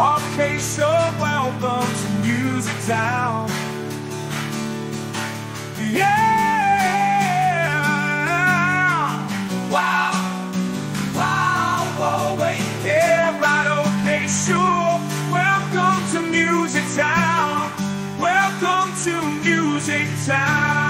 Okay, so welcome to Music Town. Yeah! Wow! Wow! Whoa, wait, yeah, right, okay, sure. Welcome to Music Town. Welcome to Music Town.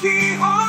Keep on